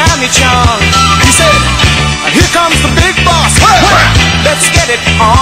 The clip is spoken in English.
Sammy Chung. He said, Here comes the big boss. Let's get it on